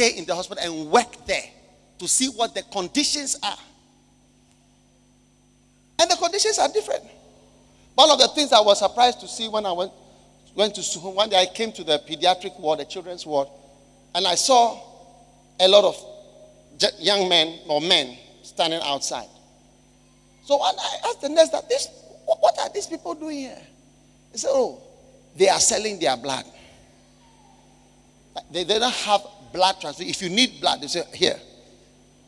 stay in the hospital and work there to see what the conditions are. And the conditions are different. One of the things I was surprised to see when I went, went to one day I came to the pediatric ward, the children's ward, and I saw a lot of young men or men standing outside. So when I asked the nurse that this, what are these people doing here? He said, Oh, they are selling their blood. They, they don't have blood transfusion. If you need blood, they say, Here,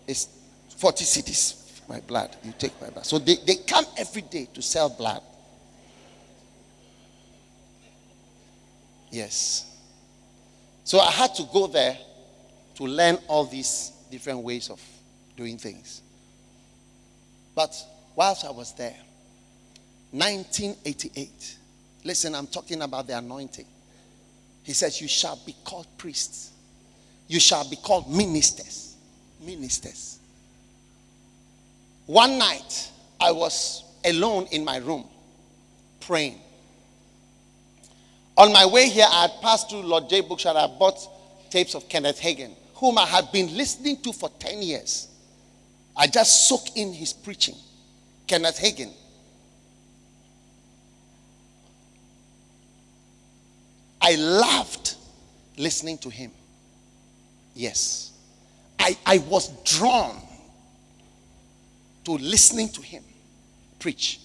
it's 40 cedis, My blood. You take my blood. So they, they come every day to sell blood. Yes. So I had to go there to learn all these different ways of doing things. But whilst I was there, 1988, listen, I'm talking about the anointing. He says, You shall be called priests, you shall be called ministers. Ministers. One night, I was alone in my room praying. On my way here, I had passed through Lord J. Bookshop. I bought tapes of Kenneth Hagin, whom I had been listening to for 10 years. I just soak in his preaching. Kenneth Hagin. I loved listening to him. Yes. I, I was drawn to listening to him preach.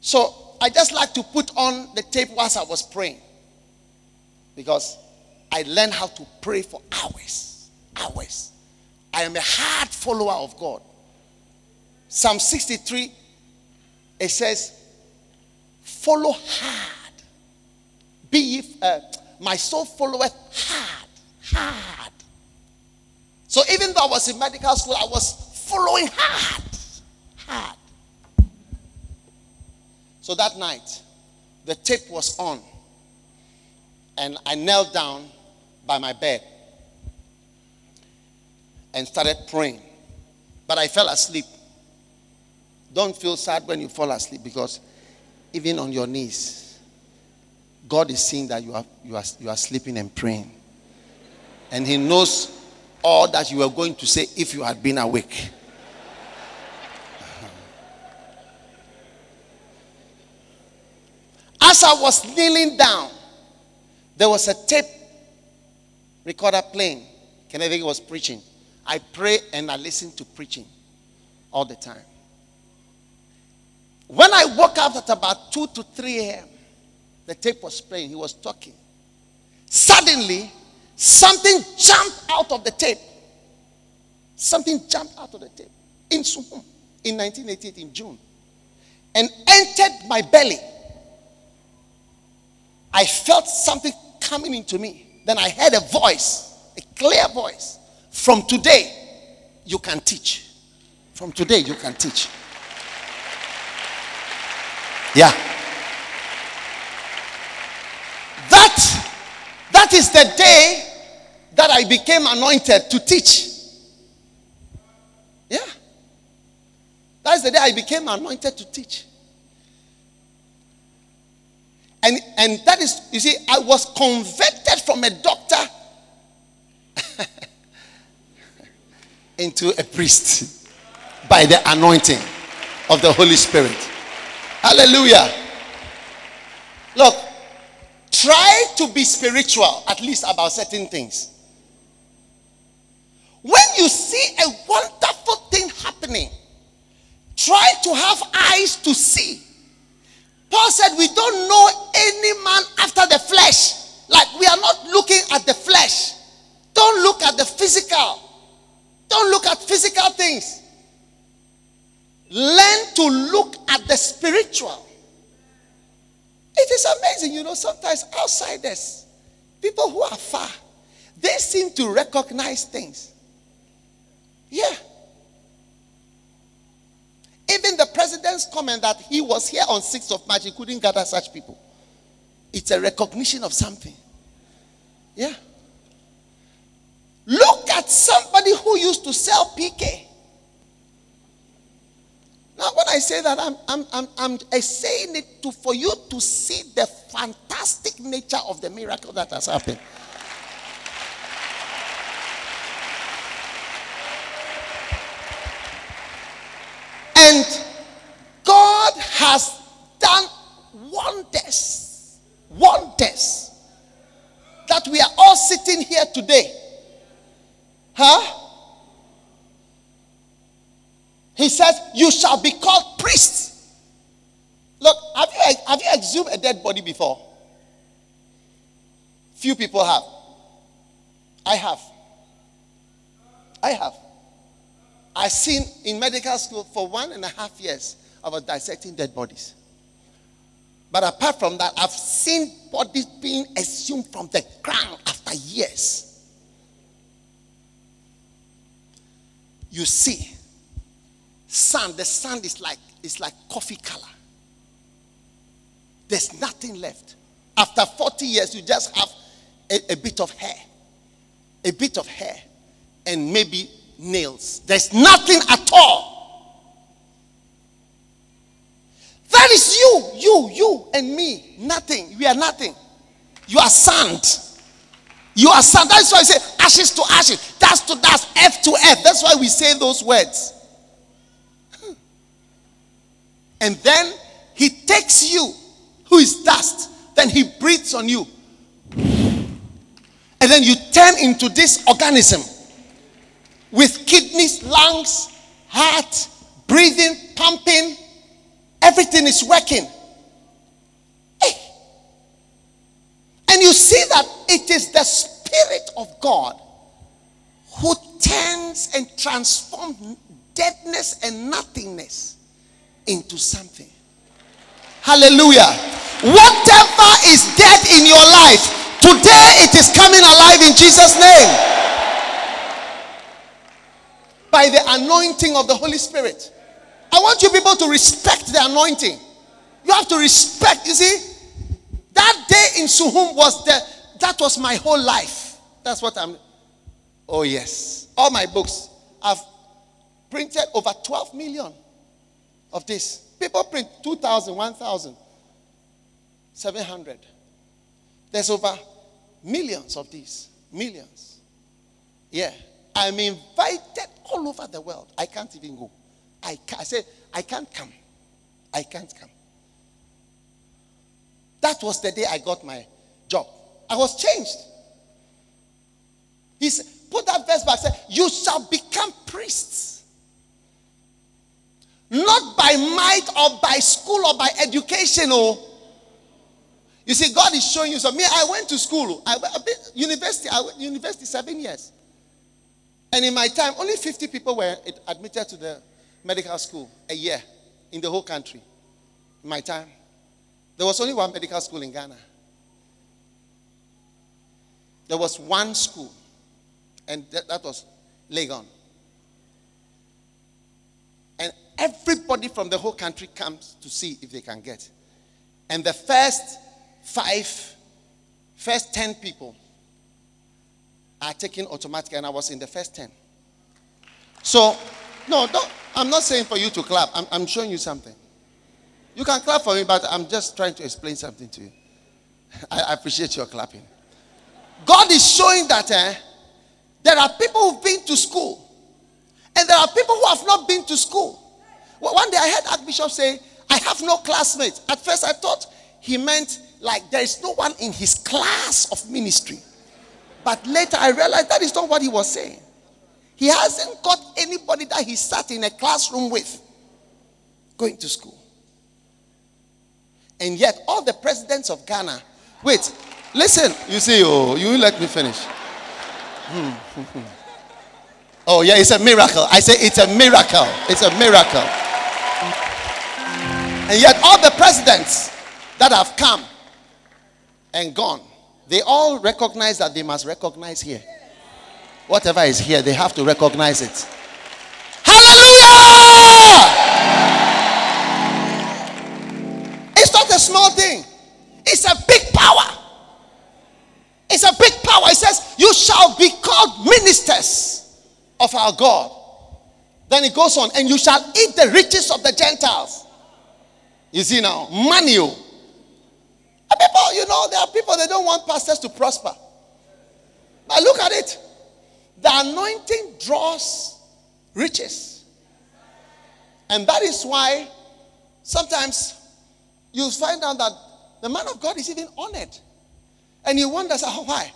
So I just like to put on the tape whilst I was praying. Because I learned how to pray for hours. Hours. I am a hard follower of God. Psalm 63, it says, Follow hard. Be ye, uh, my soul followeth hard, hard. So even though I was in medical school, I was following hard, hard. So that night, the tape was on, and I knelt down by my bed and started praying. But I fell asleep. Don't feel sad when you fall asleep because even on your knees, God is seeing that you are, you are, you are sleeping and praying. And He knows all that you were going to say if you had been awake. Uh-huh. As I was kneeling down, there was a tape recorder playing. Kennedy was preaching. I pray and I listen to preaching all the time. When I woke up at about 2 to 3 a.m., the tape was playing. He was talking. Suddenly, something jumped out of the tape. Something jumped out of the tape in Suhum in 1988 in June and entered my belly. I felt something coming into me. Then I heard a voice, a clear voice. From today, you can teach. From today, you can teach. Yeah. That that is the day that I became anointed to teach. Yeah. That's the day I became anointed to teach. And, and that is, you see, I was converted from a doctor into a priest by the anointing of the Holy Spirit. Hallelujah. Look, to be spiritual, at least about certain things. When you see a wonderful thing happening, try to have eyes to see. Paul said, We don't know any man after the flesh. Like we are not looking at the flesh. Don't look at the physical. Don't look at physical things. Learn to look at the spiritual. It is amazing, you know, sometimes outsiders, people who are far, they seem to recognize things. Yeah. Even the president's comment that he was here on 6th of March, he couldn't gather such people. It's a recognition of something. Yeah. Look at somebody who used to sell PK. Now, when I say that, I'm, I'm, I'm, I'm eh, saying it to, for you to see the fantastic nature of the miracle that has happened. And God has done wonders, wonders that we are all sitting here today. Huh? He says, You shall be called priests. Look, have you, have you exhumed a dead body before? Few people have. I have. I have. I've seen in medical school for one and a half years, I was dissecting dead bodies. But apart from that, I've seen bodies being assumed from the ground after years. You see, sand, the sand is like it's like coffee color. There's nothing left. After 40 years, you just have a, a bit of hair. A bit of hair. And maybe nails. There's nothing at all. That is you, you, you, and me. Nothing. We are nothing. You are sand. You are sand. That's why I say ashes to ashes, dust to dust, earth to earth. That's why we say those words. And then he takes you, who is dust, then he breathes on you. And then you turn into this organism with kidneys, lungs, heart, breathing, pumping. Everything is working. Hey. And you see that it is the Spirit of God who turns and transforms deadness and nothingness into something. Hallelujah. Whatever is dead in your life, today it is coming alive in Jesus' name by the anointing of the Holy Spirit. I want you people to respect the anointing. You have to respect. You see, that day in Suhum was the that was my whole life. That's what I'm. Oh yes, all my books. I've printed over 12 million of this. People print 2,000, 1,000, 700. There's over millions of these. Millions. Yeah. I'm invited all over the world. I can't even go. I, can't, I said, I can't come. I can't come. That was the day I got my job. I was changed. He said, put that verse back. Said, You shall become priests. Not by might or by school or by education. Oh. You see, God is showing you. something. me, I went to school. I, I university. I went university seven years. And in my time, only 50 people were admitted to the medical school a year in the whole country. In my time, there was only one medical school in Ghana. There was one school, and that, that was Legon. Everybody from the whole country comes to see if they can get. And the first five, first 10 people are taken automatically, and I was in the first 10. So, no, I'm not saying for you to clap. I'm, I'm showing you something. You can clap for me, but I'm just trying to explain something to you. I, I appreciate your clapping. God is showing that eh, there are people who've been to school, and there are people who have not been to school. One day I heard Archbishop say, I have no classmates. At first I thought he meant like there is no one in his class of ministry. But later I realized that is not what he was saying. He hasn't got anybody that he sat in a classroom with going to school. And yet, all the presidents of Ghana, wait, listen, you see, oh, you let me finish. Hmm. Oh, yeah, it's a miracle. I say it's a miracle. It's a miracle. And yet, all the presidents that have come and gone they all recognize that they must recognize here. Whatever is here, they have to recognize it. Hallelujah! It's not a small thing, it's a big power. It's a big power. It says, You shall be called ministers of our God. Then it goes on, and you shall eat the riches of the Gentiles. You see now, money. Oh. People, you know, there are people they don't want pastors to prosper. But look at it. The anointing draws riches. And that is why sometimes you find out that the man of God is even honored. And you wonder, oh, why?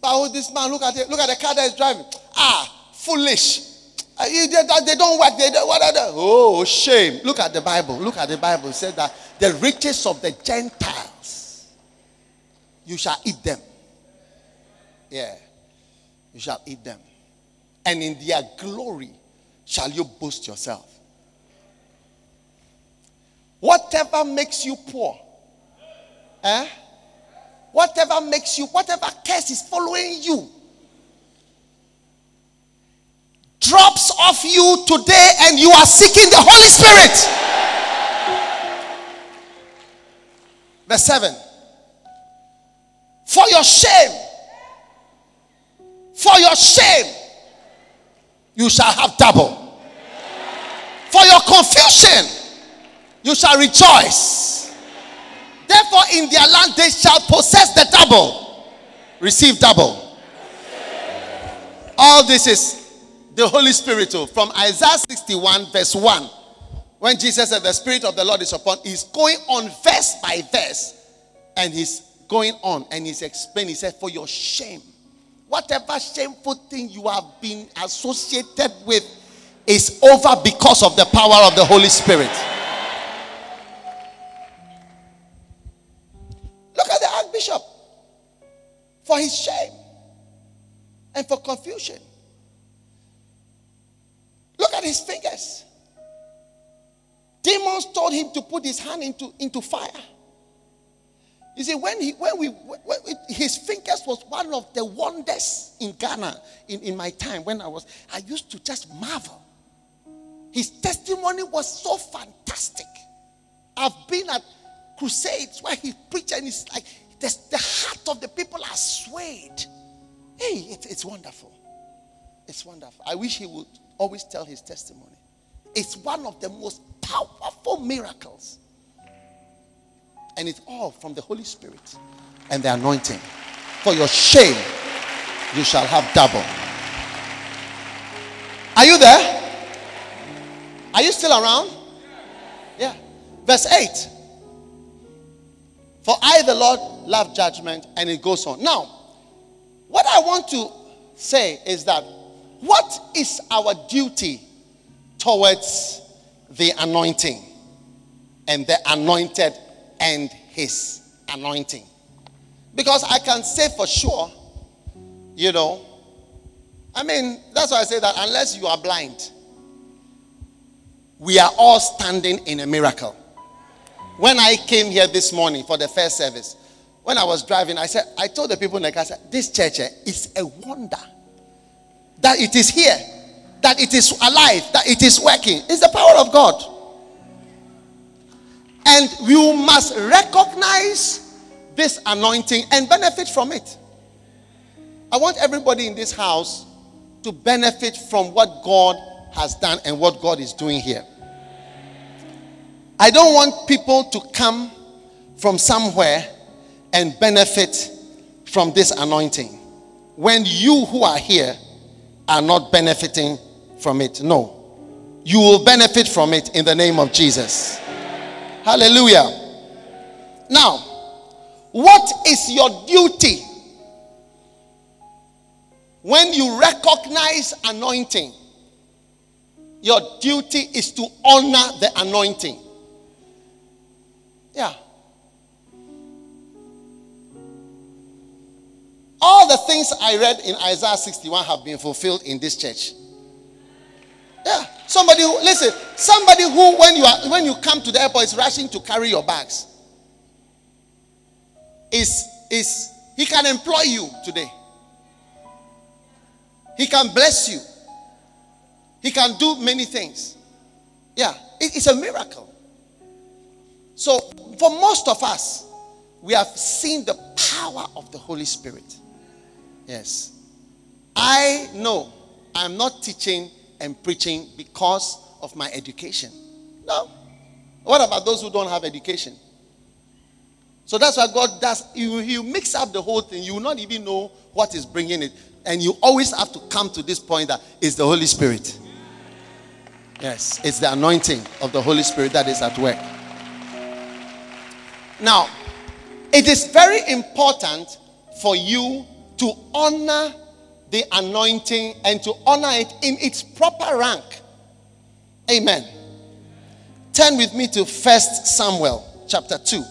But oh, this man, look at it, look at the car that is driving. Ah, foolish. Uh, they, they don't work. They don't, what are they? Oh, shame. Look at the Bible. Look at the Bible. It says that the riches of the Gentiles, you shall eat them. Yeah. You shall eat them. And in their glory shall you boast yourself. Whatever makes you poor, eh? Whatever makes you, whatever curse is following you, drops off you today and you are seeking the Holy Spirit. Verse 7. For your shame, for your shame, you shall have double. For your confusion, you shall rejoice. Therefore, in their land they shall possess the double. Receive double. All this is the Holy Spirit oh, from Isaiah 61, verse 1. When Jesus said, The Spirit of the Lord is upon, he's going on verse by verse. And he's going on and he's explaining. He said, For your shame, whatever shameful thing you have been associated with is over because of the power of the Holy Spirit. Look at the Archbishop for his shame and for confusion. At his fingers. Demons told him to put his hand into, into fire. You see, when he, when we, when his fingers was one of the wonders in Ghana in, in my time when I was, I used to just marvel. His testimony was so fantastic. I've been at crusades where he preached and it's like the, the heart of the people are swayed. Hey, it, it's wonderful. It's wonderful. I wish he would always tell his testimony. It's one of the most powerful miracles. And it's all from the Holy Spirit and the anointing. For your shame, you shall have double. Are you there? Are you still around? Yeah. Verse 8. For I, the Lord, love judgment, and it goes on. Now, what I want to say is that what is our duty towards the anointing and the anointed and his anointing. Because I can say for sure, you know, I mean, that's why I say that unless you are blind, we are all standing in a miracle. When I came here this morning for the first service, when I was driving, I said, I told the people in the car, said, this church eh, is a wonder that it is here, that it is alive, that it is working. It's the power of God. And you must recognize this anointing and benefit from it. I want everybody in this house to benefit from what God has done and what God is doing here. I don't want people to come from somewhere and benefit from this anointing when you who are here are not benefiting from it. No. You will benefit from it in the name of Jesus. Hallelujah. Now, what is your duty when you recognize anointing? Your duty is to honor the anointing. Yeah. All the things I read in Isaiah 61 have been fulfilled in this church. Yeah. Somebody who listen, somebody who when you are when you come to the airport is rushing to carry your bags. Is is he can employ you today. He can bless you. He can do many things. Yeah, it, it's a miracle. So, for most of us, we have seen the power of the Holy Spirit. Yes. I know I'm not teaching and preaching because of my education. No. What about those who don't have education? So that's why God does. You, you mix up the whole thing. You will not even know what is bringing it. And you always have to come to this point that it's the Holy Spirit. Yes, it's the anointing of the Holy Spirit that is at work. Now, it is very important for you to honor the anointing and to honor it in its proper rank. Amen. Turn with me to First Samuel chapter 2.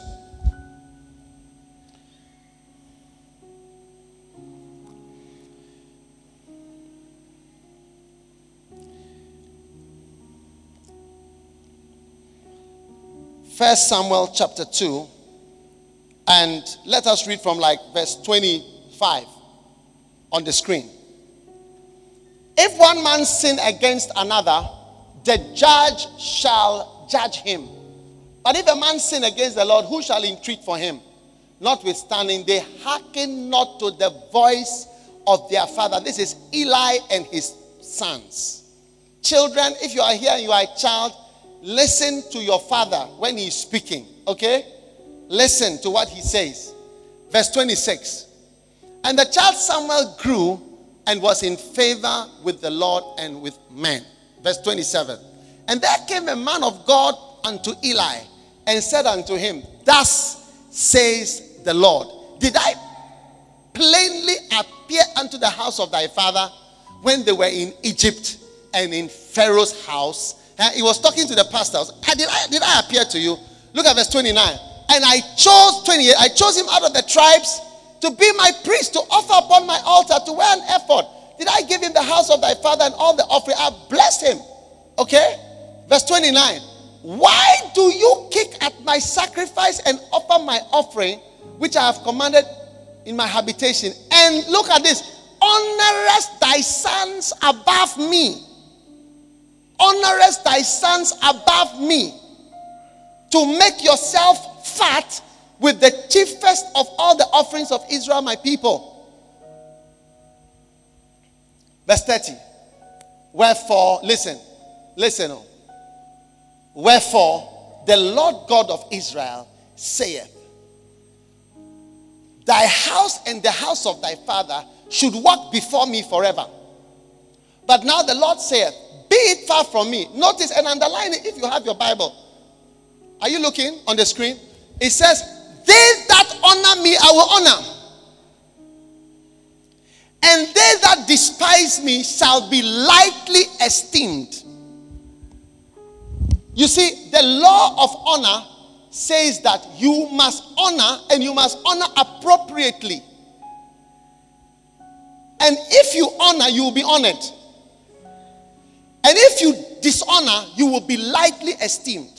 First Samuel chapter 2. And let us read from like verse 25 on the screen. If one man sin against another, the judge shall judge him. But if a man sin against the Lord, who shall entreat for him? Notwithstanding, they hearken not to the voice of their father. This is Eli and his sons. Children, if you are here and you are a child, Listen to your father when he is speaking, okay? Listen to what he says. Verse 26. And the child Samuel grew and was in favor with the Lord and with men. Verse 27. And there came a man of God unto Eli and said unto him, Thus says the Lord, Did I plainly appear unto the house of thy father when they were in Egypt and in Pharaoh's house he was talking to the pastors. Did I, did I appear to you? Look at verse 29. And I chose 28. I chose him out of the tribes to be my priest, to offer upon my altar, to wear an ephod. Did I give him the house of thy father and all the offering? I blessed him. Okay? Verse 29. Why do you kick at my sacrifice and offer my offering, which I have commanded in my habitation? And look at this. Honorest thy sons above me honorest thy sons above me to make yourself fat with the chiefest of all the offerings of Israel, my people. Verse 30. Wherefore, listen, listen. Oh. Wherefore, the Lord God of Israel saith, Thy house and the house of thy father should walk before me forever. But now the Lord saith, be it far from me. Notice and underline it if you have your Bible. Are you looking on the screen? It says, honor me, I will honor. And they that despise me shall be lightly esteemed. You see, the law of honor says that you must honor and you must honor appropriately. And if you honor, you will be honored. And if you dishonor, you will be lightly esteemed.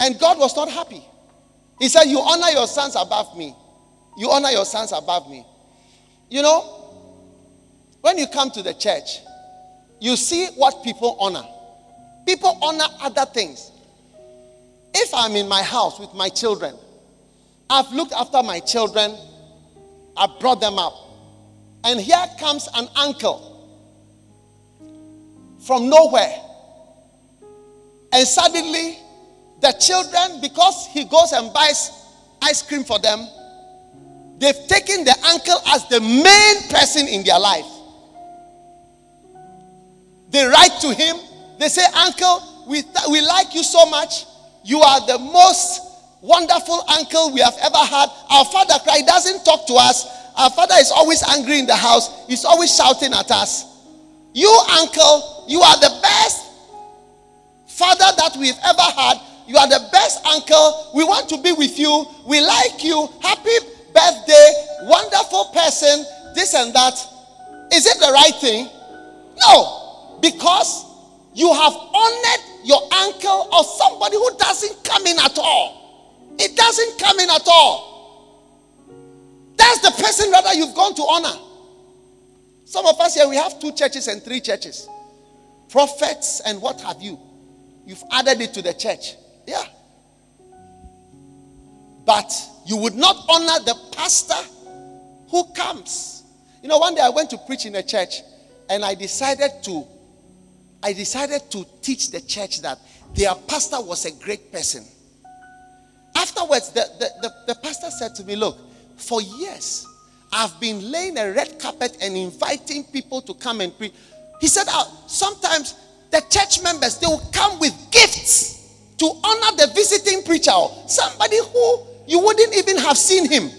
And God was not happy. He said, You honor your sons above me. You honor your sons above me. You know, when you come to the church, you see what people honor. People honor other things. If I'm in my house with my children, I've looked after my children, I brought them up. And here comes an uncle from nowhere. And suddenly, the children, because he goes and buys ice cream for them, they've taken the uncle as the main person in their life. They write to him, they say, Uncle, we, th- we like you so much. You are the most wonderful uncle we have ever had. Our father cry doesn't talk to us. Our father is always angry in the house, he's always shouting at us. You, uncle, you are the best father that we've ever had. You are the best uncle. We want to be with you. We like you. Happy birthday. Wonderful person. This and that. Is it the right thing? No. Because you have honored your uncle or somebody who doesn't come in at all. It doesn't come in at all. That's the person rather you've gone to honor. Some of us here, we have two churches and three churches. Prophets and what have you. You've added it to the church. But you would not honor the pastor who comes. You know, one day I went to preach in a church and I decided to I decided to teach the church that their pastor was a great person. Afterwards, the, the, the, the pastor said to me, Look, for years, I've been laying a red carpet and inviting people to come and preach. He said uh, sometimes the church members they will come with gifts to honor the visiting preacher, or somebody who you wouldn't even have seen him.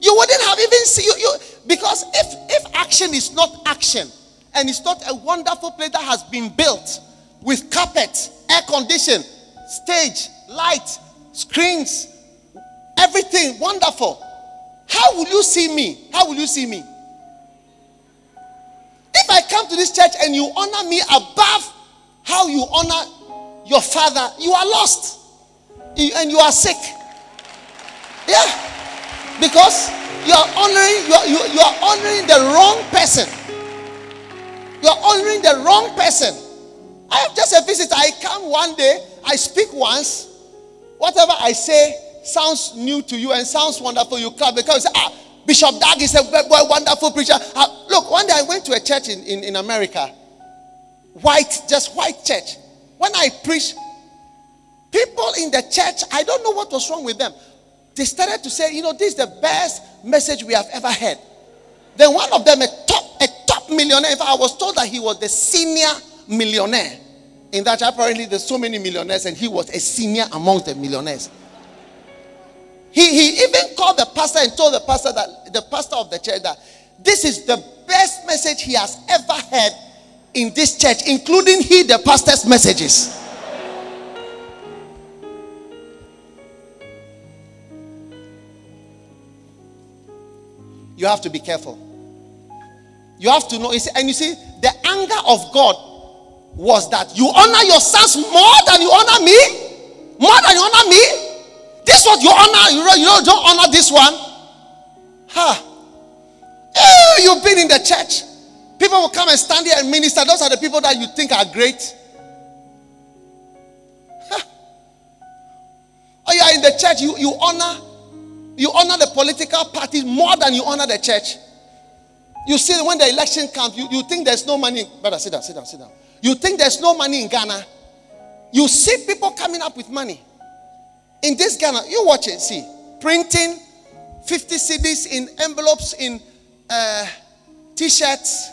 You wouldn't have even seen you, you because if if action is not action and it's not a wonderful place that has been built with carpet, air condition, stage, light, screens, everything wonderful. How will you see me? How will you see me? If I come to this church and you honor me above how you honor your father, you are lost and you are sick. Yeah. Because you are honoring you are, you, you are honoring the wrong person. You are honoring the wrong person. I have just a visitor. I come one day, I speak once. Whatever I say sounds new to you and sounds wonderful. You come because ah, Bishop Dag is a wonderful preacher. Uh, look, one day I went to a church in, in, in America, white, just white church. When I preach, people in the church, I don't know what was wrong with them. They started to say, you know, this is the best message we have ever heard. Then one of them, a top, a top millionaire. I was told that he was the senior millionaire. In that apparently there's so many millionaires, and he was a senior amongst the millionaires. He, he even called the pastor and told the pastor that the pastor of the church that this is the best message he has ever heard in this church, including he, the pastor's messages. You have to be careful. You have to know. And you see, the anger of God was that you honor your sons more than you honor me, more than you honor me. This what you honor. You know, you don't honor this one. Ha. Huh. you've been in the church. People will come and stand here and minister. Those are the people that you think are great. Huh. Oh, you are in the church. You, you honor you honor the political parties more than you honor the church. You see, when the election comes, you, you think there's no money. Brother, sit down, sit down, sit down. You think there's no money in Ghana. You see people coming up with money. In this Ghana, you watch it, see. Printing 50 CDs in envelopes, in uh, t shirts.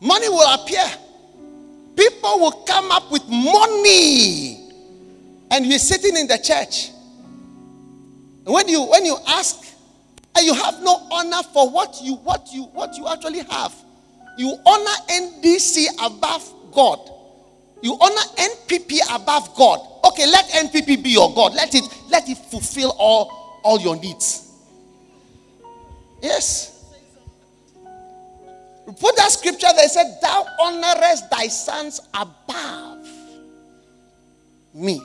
Money will appear. People will come up with money. And you're sitting in the church. when you when you ask, and you have no honor for what you what you what you actually have. You honor NDC above God. You honor NPP above God. Okay, let NPP be your God. Let it let it fulfill all all your needs. Yes. Put that scripture there. said, Thou honorest thy sons above me.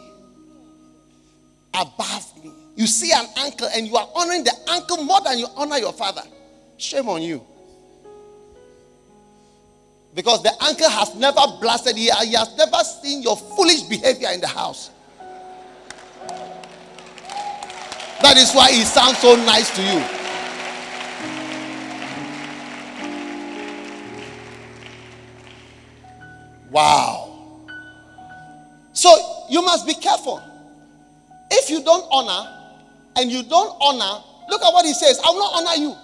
Above me. You see an uncle and you are honoring the uncle more than you honor your father. Shame on you. Because the uncle has never blasted you, he has never seen your foolish behavior in the house. That is why he sounds so nice to you. Wow. So you must be careful. If you don't honor and you don't honor, look at what he says I will not honor you.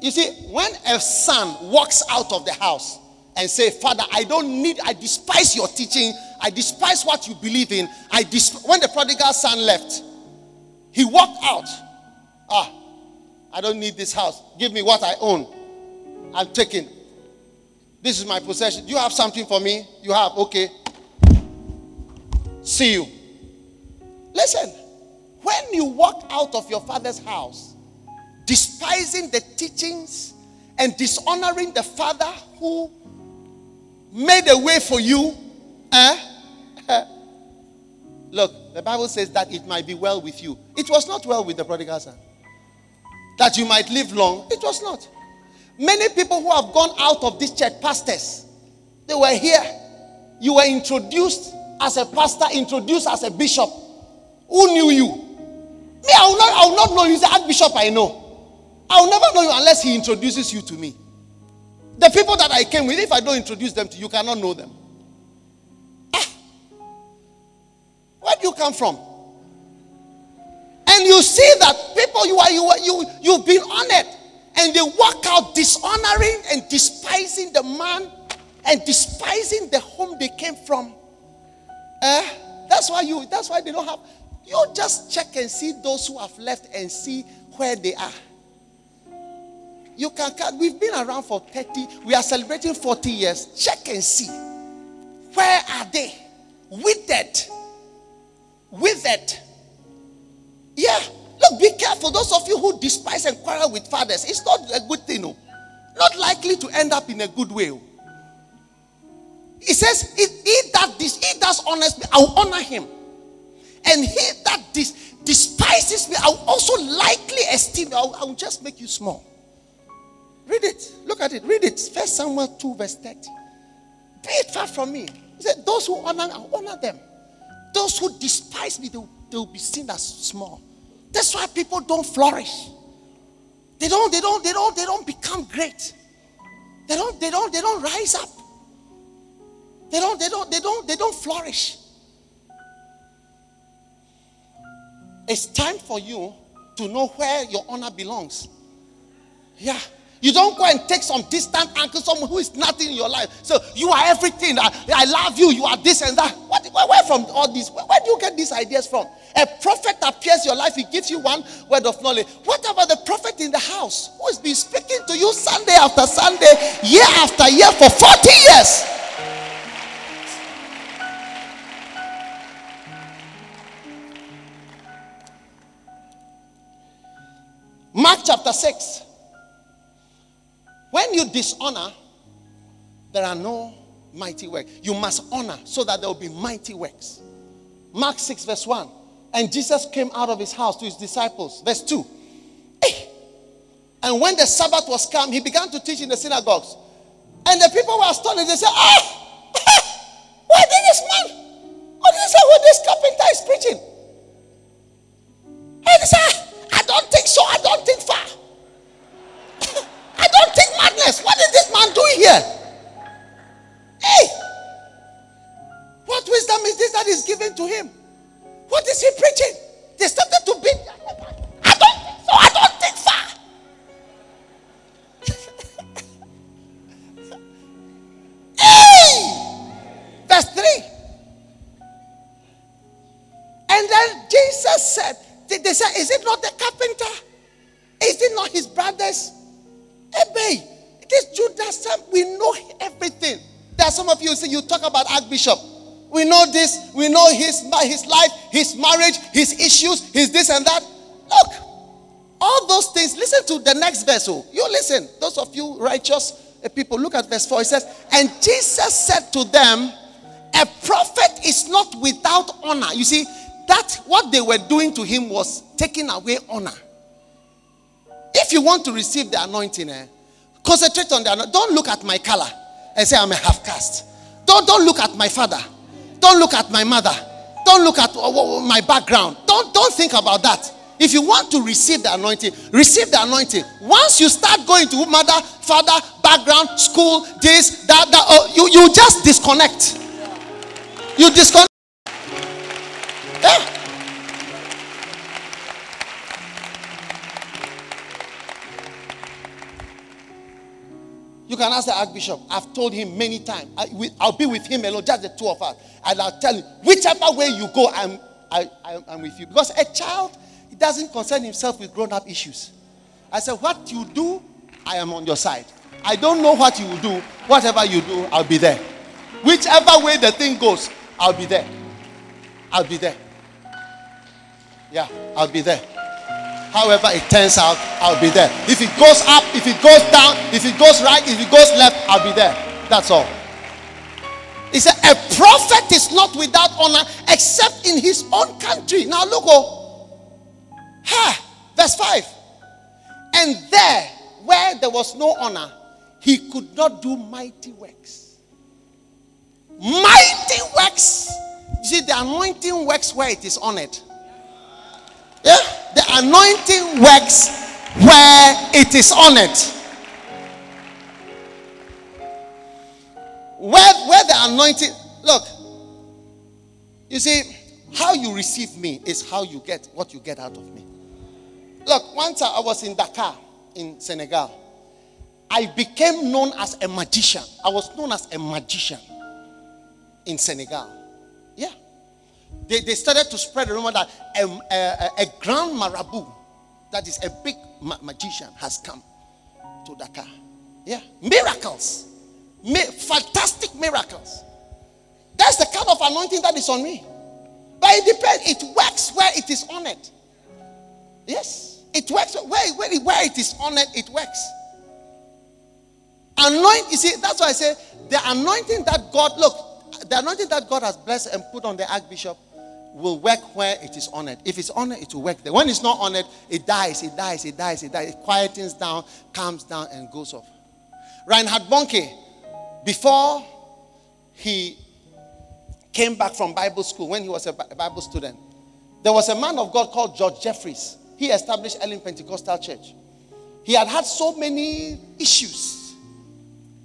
You see, when a son walks out of the house and say, "Father, I don't need. I despise your teaching. I despise what you believe in. I disp-. when the prodigal son left, he walked out. Ah, I don't need this house. Give me what I own. I'm taking. This is my possession. Do you have something for me? You have. Okay. See you. Listen. When you walk out of your father's house despising the teachings and dishonoring the Father who made a way for you. Eh? Look, the Bible says that it might be well with you. It was not well with the prodigal son. That you might live long. It was not. Many people who have gone out of this church, pastors, they were here. You were introduced as a pastor, introduced as a bishop. Who knew you? Me, I will not, I will not know you. The archbishop I know. I'll never know you unless he introduces you to me. The people that I came with, if I don't introduce them to you, you cannot know them. Ah. Where do you come from? And you see that people you are you you you've been honored, and they walk out dishonoring and despising the man and despising the home they came from. Eh? That's why you. That's why they don't have. You just check and see those who have left and see where they are. You can. We've been around for 30. We are celebrating 40 years. Check and see. Where are they? Withered. Withered. Careful. Those of you who despise and quarrel with fathers, it's not a good thing. No. Not likely to end up in a good way. Oh. He says, He that this, he does honors me, I will honor him. And he that despises me, I will also likely esteem I will, I will just make you small. Read it. Look at it. Read it. First Samuel 2, verse 30. Be it far from me. He said, Those who honor, I honor them. Those who despise me, they will, they will be seen as small. That's why people don't flourish. They don't, they don't, they don't, they don't become great. They don't, they don't, they don't rise up. They don't, they don't, they don't, they don't flourish. It's time for you to know where your honor belongs. Yeah. You don't go and take some distant uncle, someone who is nothing in your life. So you are everything. I, I love you. You are this and that. What, where, where from all this? Where, where, do you get these ideas from? A prophet appears your life. He gives you one word of knowledge. What about the prophet in the house who has been speaking to you Sunday after Sunday, year after year for 40 years? Mark chapter 6. When you dishonor, there are no mighty works. You must honor so that there will be mighty works. Mark 6, verse 1. And Jesus came out of his house to his disciples. Verse 2. Hey. And when the Sabbath was come, he began to teach in the synagogues. And the people were astonished. They said, Ah, ah why did this man? What did he say when this carpenter is preaching? And said, ah, I don't think so. I don't think What is this man doing here? Hey! What wisdom is this that is given to him? What is he preaching? They started to beat. I don't think so. I don't think hey! Verse 3. And then Jesus said, they said, Is it not the you talk about Archbishop. We know this, we know his, his life, his marriage, his issues, his this and that. Look, all those things. Listen to the next verse. Oh. You listen. Those of you righteous uh, people, look at verse 4. It says, And Jesus said to them, A prophet is not without honor. You see, that what they were doing to him was taking away honor. If you want to receive the anointing, eh, concentrate on the anointing. Don't look at my color and say I'm a half caste. Don't, don't look at my father. Don't look at my mother. Don't look at uh, my background. Don't, don't think about that. If you want to receive the anointing, receive the anointing. Once you start going to mother, father, background, school, this, that, that, oh, you, you just disconnect. You disconnect. Yeah. You can ask the Archbishop. I've told him many times. I, will be with him alone, just the two of us. And I'll tell him, whichever way you go, I'm, I, I'm with you. Because a child, doesn't concern himself with grown up issues. I said, What you do, I am on your side. I don't know what you will do. Whatever you do, I'll be there. Whichever way the thing goes, I'll be there. I'll be there. Yeah, I'll be there. However, it turns out, I'll be there. If it goes up, if it goes down, if it goes right, if it goes left, I'll be there. That's all. He said, A prophet is not without honor except in his own country. Now look, oh, ha, verse 5. And there, where there was no honor, he could not do mighty works. Mighty works. You see, the anointing works where it is honored. Yeah? The anointing works where it is honored. Where, where the anointing, look, you see, how you receive me is how you get what you get out of me. Look, once I was in Dakar, in Senegal, I became known as a magician. I was known as a magician in Senegal. Yeah. They, they started to spread the rumor that um, a, a, a grand marabout, that is a big ma- magician, has come to Dakar. Yeah. Miracles. Mi- fantastic miracles. That's the kind of anointing that is on me. But it depends. It works where it is on it. Yes. It works where, where, where it is on it, it works. Anoint, you see, that's why I say the anointing that God, look, the anointing that God has blessed and put on the archbishop will work where it is on it. If it's on it, will work there. When it's not on it, dies, it dies, it dies, it dies. It quietens down, calms down, and goes off. Reinhard Bonnke, before he came back from Bible school, when he was a Bible student, there was a man of God called George Jeffreys. He established Elim Pentecostal Church. He had had so many issues.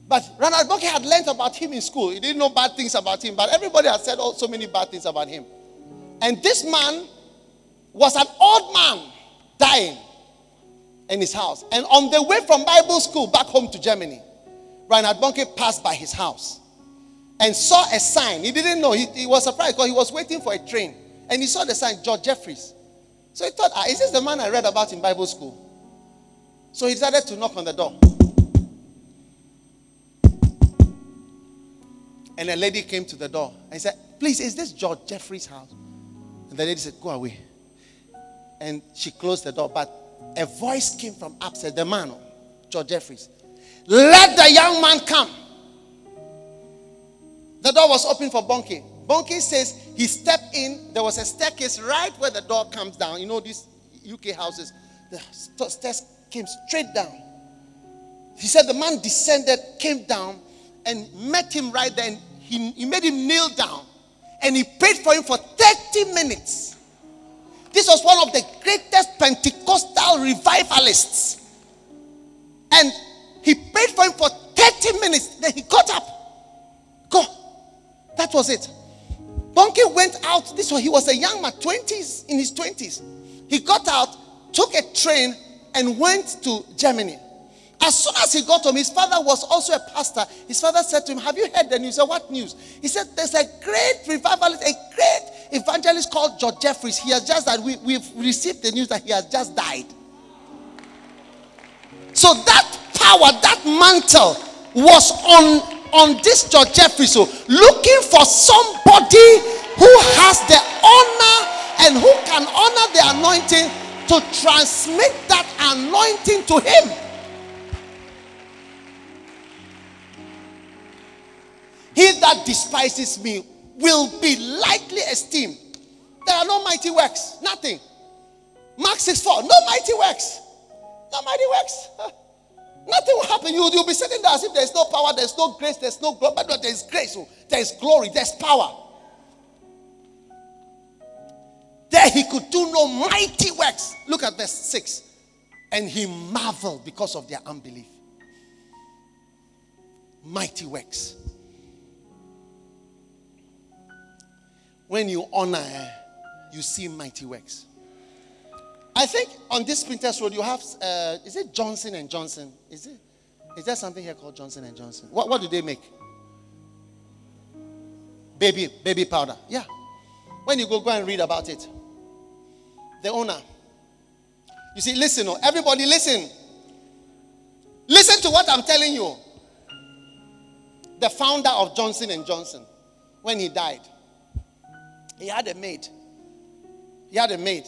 But Reinhard Bonnke had learned about him in school. He didn't know bad things about him, but everybody had said oh, so many bad things about him. And this man was an old man dying in his house. And on the way from Bible school back home to Germany, Reinhard Bonnke passed by his house and saw a sign. He didn't know. He, he was surprised because he was waiting for a train. And he saw the sign, George Jeffreys. So he thought, ah, is this the man I read about in Bible school? So he decided to knock on the door. And a lady came to the door and said, Please, is this George Jeffrey's house? And the lady said, Go away. And she closed the door. But a voice came from upstairs, the man, George Jeffreys. Let the young man come. The door was open for Bonnke. Bonnke says he stepped in. There was a staircase right where the door comes down. You know, these UK houses. The stairs came straight down. He said the man descended, came down, and met him right there. And he, he made him kneel down. And he prayed for him for 30 minutes. This was one of the greatest Pentecostal revivalists. And he prayed for him for 30 minutes. Then he got up. Go. That was it. Bonnke went out. This was he was a young man, 20s, in his 20s. He got out, took a train, and went to Germany. As soon as he got home, his father was also a pastor. His father said to him, Have you heard the news? He said, What news? He said, There's a great revivalist, a great evangelist called George Jeffreys. He has just died. We, we've received the news that he has just died. So that power, that mantle was on on this George Jeffreys. So looking for somebody who has the honor and who can honor the anointing to transmit that anointing to him. He that despises me will be lightly esteemed. There are no mighty works, nothing. Mark 6 4, no mighty works. No mighty works. Nothing will happen. You, you'll be sitting there as if there's no power, there's no grace, there's no glory. But no, there's grace, oh, there's glory, there's power. There he could do no mighty works. Look at verse 6. And he marveled because of their unbelief. Mighty works. When you honor, you see mighty works. I think on this Spintex Road you have uh, is it Johnson and Johnson? Is it? Is there something here called Johnson and Johnson? What what do they make? Baby baby powder. Yeah. When you go go and read about it, the owner. You see, listen, oh, everybody, listen. Listen to what I'm telling you. The founder of Johnson and Johnson, when he died, he had a maid. He had a maid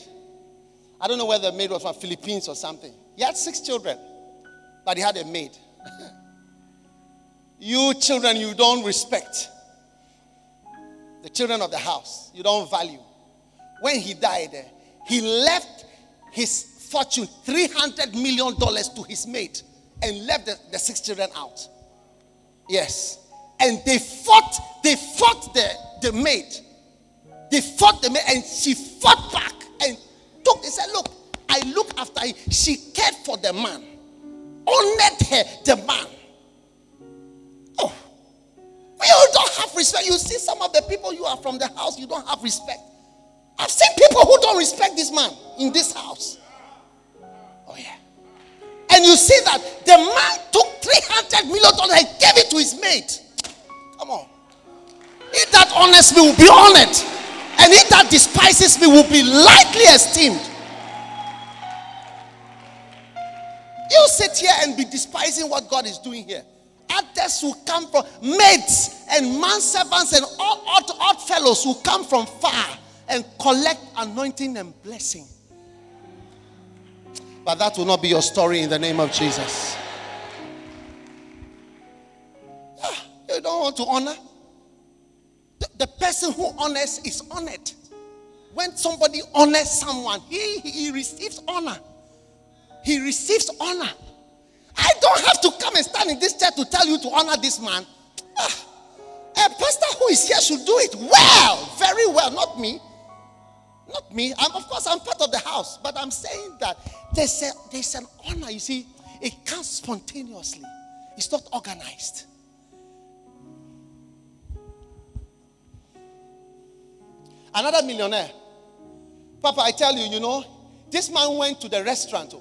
I don't know whether the maid was from Philippines or something. He had six children, but he had a maid. you children, you don't respect. The children of the house, you don't value. When he died, eh, he left his fortune, $300 million to his maid, and left the, the six children out. Yes. And they fought, they fought the, the maid. They fought the man and she fought back and took, he said, Look, I look after her. She cared for the man, honored her, the man. Oh, you don't have respect. You see, some of the people you are from the house, you don't have respect. I've seen people who don't respect this man in this house. Oh, yeah. And you see that the man took 300 million dollars and gave it to his mate. Come on. He that honest me will be honored, and he that despises me will be lightly esteemed. You sit here and be despising what God is doing here. Others will come from maids and manservants and all odd, odd fellows who come from far and collect anointing and blessing. But that will not be your story in the name of Jesus. Ah, you don't want to honor. The, person who honors is honored. When somebody honors someone, he, he receives honor. He receives honor. I don't have to come and stand in this chair to tell you to honor this man. Ah, a pastor who is here should do it well, very well, not me. Not me. I'm, of course, I'm part of the house, but I'm saying that there's, a, there's an honor. You see, it comes spontaneously, it's not organized. Another millionaire. Papa, I tell you, you know, this man went to the restaurant.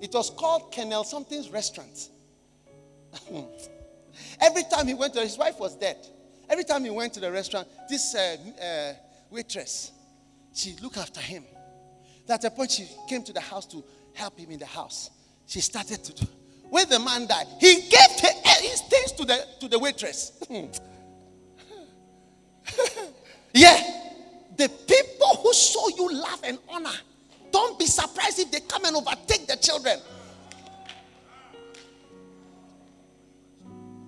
It was called Kennel Something's Restaurant. Every time he went to his wife was dead. Every time he went to the restaurant, this uh, uh, waitress she looked after him. At a point, she came to the house to help him in the house. She started to do. When the man died, he gave his things to the, to the waitress. yeah. The people who show you love and honor, don't be surprised if they come and overtake the children.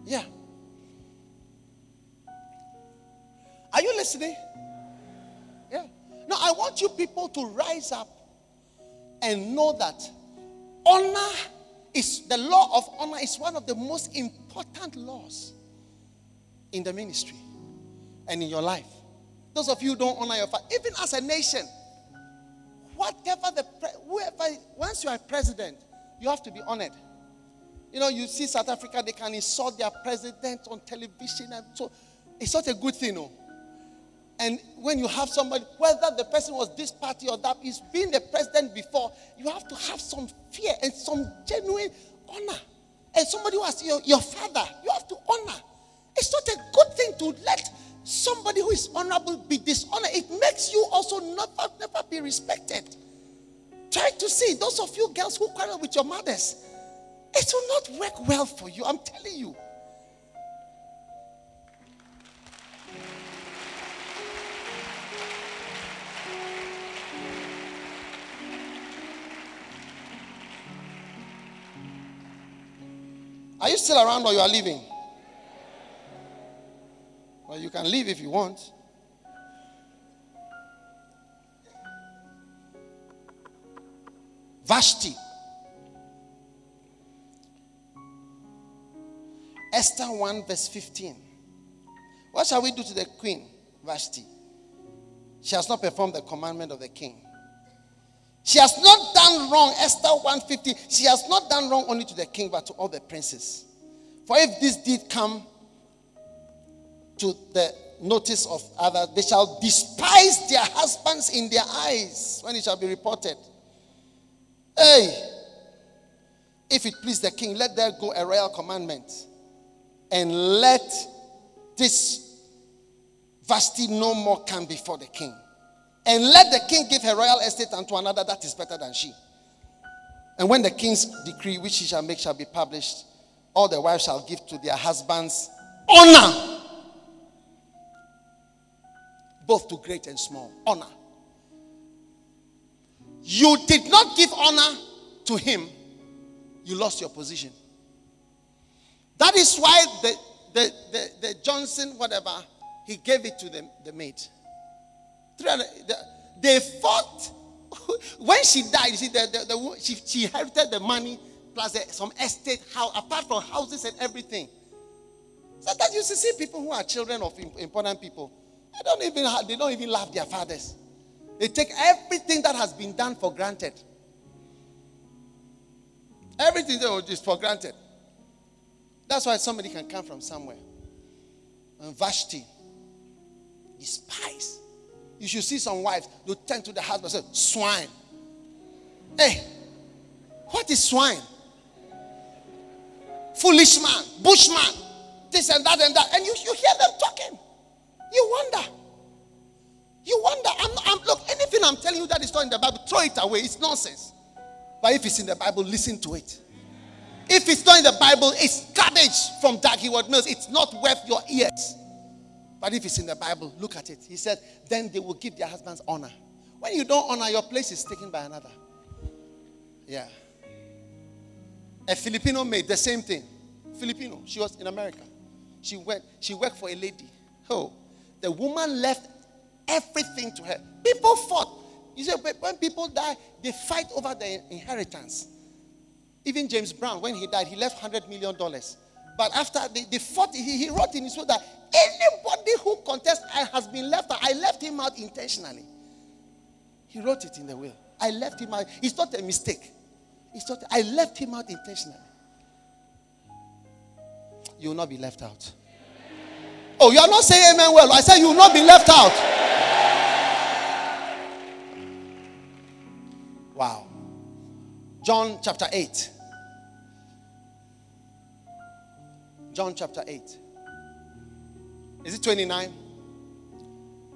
Yeah. Are you listening? Yeah. Now, I want you people to rise up and know that honor is the law of honor is one of the most important laws in the ministry and in your life. Those of you who don't honor your father, even as a nation, whatever the whoever once you are president, you have to be honored. You know, you see South Africa, they can insult their president on television, and so it's not a good thing, no. And when you have somebody, whether the person was this party or that, he's been the president before, you have to have some fear and some genuine honor. And somebody who has your, your father, you have to honor. It's not a good thing to let somebody who is honorable be dishonored. It makes you also never, never be respected. Try to see those of you girls who quarrel with your mothers. It will not work well for you. I'm telling you. Are you still around or you are leaving? Well, you can leave if you want. Vashti. Esther 1, verse 15. What shall we do to the queen, Vashti? She has not performed the commandment of the king. She has not done wrong. Esther 150. She has not done wrong only to the king, but to all the princes. For if this did come to the notice of others, they shall despise their husbands in their eyes when it shall be reported. Hey, if it please the king, let there go a royal commandment, and let this Vashti no more come before the king. And let the king give her royal estate unto another that is better than she. And when the king's decree, which he shall make, shall be published, all the wives shall give to their husbands honor, both to great and small. Honor. You did not give honor to him, you lost your position. That is why the, the, the, the Johnson, whatever, he gave it to the, the maid. They fought. When she died, see, the, the, the, she, she inherited the money plus some estate, how, apart from houses and everything. Sometimes you see people who are children of important people. They don't even have, they don't even love their fathers. They take everything that has been done for granted. Everything is for granted. That's why somebody can come from somewhere. And Vashti despise you should see some wives, who turn to the husband and say, Swine. Hey, what is swine? foolish man, bushman, this and that and that. And you, you hear them talking. You wonder. You wonder. I'm, I'm, look, anything I'm telling you that is not in the Bible, throw it away. It's nonsense. But if it's in the Bible, listen to it. If it's not in the Bible, it's garbage from Dag Heward-Mills. It's not worth your ears. But if it's in the Bible, look at it. He said, then they will give their husbands honor. When you don't honor, your place is taken by another. Yeah. A Filipino maid the same thing. Filipino. She was in America. She went, she worked for a lady. Oh, the woman left everything to her. People fought. You say, when people die, they fight over the inheritance. Even James Brown, when he died, he left $100 million. But after they, they fought, he, he wrote in his will that anybody who contests I has been left out. I left him out intentionally. He wrote it in the will. I left him out. It's not a mistake. It's not, I left him out intentionally. You will not be left out. Oh, you are not saying amen well. I said you will not be left out. Wow. John chapter 8. John chapter 8. Is it 29?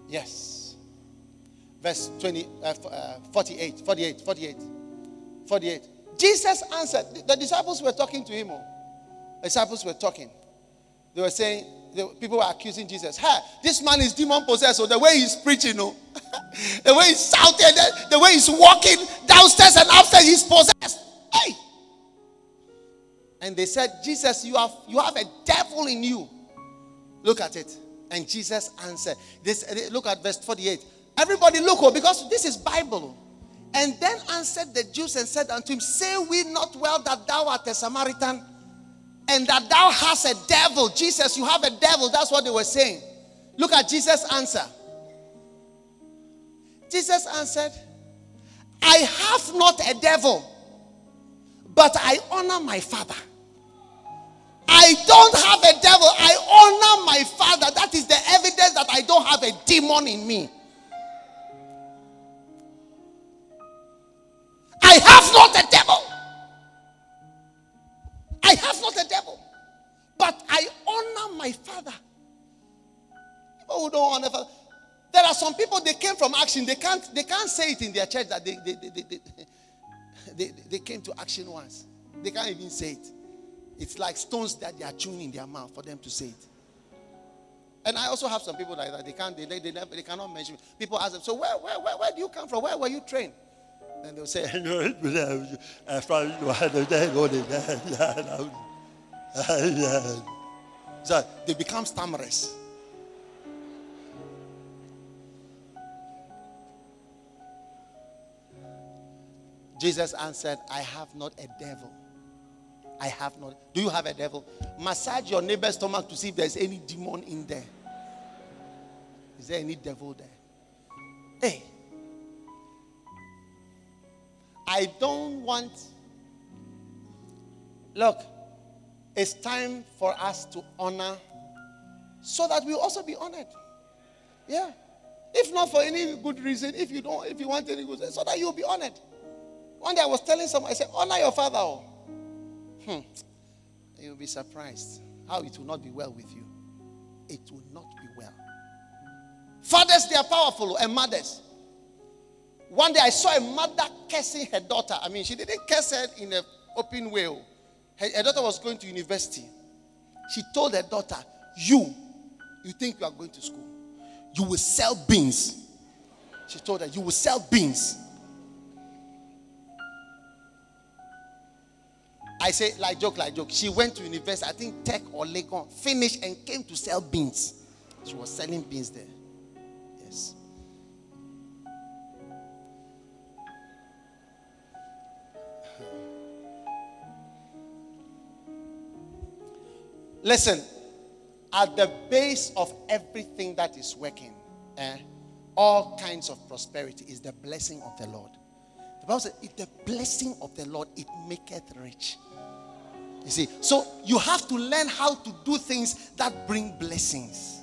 Yes. Verse 20, uh, uh, 48, 48, 48, 48. Jesus answered. The disciples were talking to him. Oh. The disciples were talking. They were saying, the people were accusing Jesus. Hey, this man is demon possessed. So the way he's preaching, no, the way he's shouting, the, the way he's walking downstairs and upstairs, he's possessed. Hey. And they said, Jesus, you have you have a devil in you. Look at it. And Jesus answered. This eh, look at verse 48. Everybody look, oh, because this is Bible. And then answered the Jews and said unto him, Say we not well that thou art a Samaritan? And that thou hast a devil. Jesus, you have a devil. That's what they were saying. Look at Jesus' answer. Jesus answered, I have not a devil, but I honor my father. I don't have a devil, I honor my father. That is the evidence that I don't have a demon in me. I have not a devil. People who don't. There are some people they came from action. They can't they can't say it in their church that they they, they, they, they, they came to action once. They can't even say it. It's like stones that they are chewing in their mouth for them to say it. And I also have some people like that. They can't, they, they, never, they cannot mention. People ask them, so where, where, where, where do you come from? Where were you trained? And they'll say, so they become stammerers. Jesus answered, I have not a devil. I have not. Do you have a devil? Massage your neighbor's stomach to see if there's any demon in there. Is there any devil there? Hey, I don't want. Look, it's time for us to honor so that we also be honored. Yeah. If not for any good reason, if you don't, if you want any good reason, so that you'll be honored. One day I was telling someone, I said, honor your father. Oh. Hmm. You'll be surprised how it will not be well with you. It will not be well. Fathers, they are powerful, and mothers. One day I saw a mother cursing her daughter. I mean, she didn't curse her in an open way. Oh. Her, her daughter was going to university. She told her daughter, You, you think you are going to school. You will sell beans. She told her, You will sell beans. I say, like joke, like joke. She went to university, I think Tech or Legon, finished and came to sell beans. She was selling beans there. Yes. Listen, at the base of everything that is working, eh, all kinds of prosperity is the blessing of the Lord. The Bible says, if the blessing of the Lord, it maketh rich. You see, so you have to learn how to do things that bring blessings.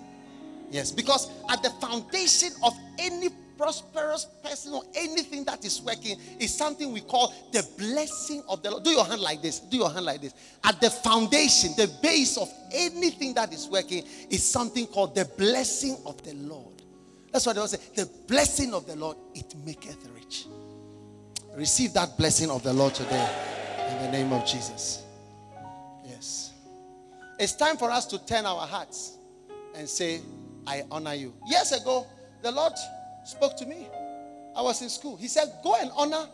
Yes, because at the foundation of any prosperous person or anything that is working is something we call the blessing of the Lord. Do your hand like this. Do your hand like this. At the foundation, the base of anything that is working is something called the blessing of the Lord. That's what they will say. The blessing of the Lord, it maketh rich. Receive that blessing of the Lord today in the name of Jesus. Yes. It's time for us to turn our hearts and say, I honor you. Years ago, the Lord spoke to me. I was in school. He said, Go and honor.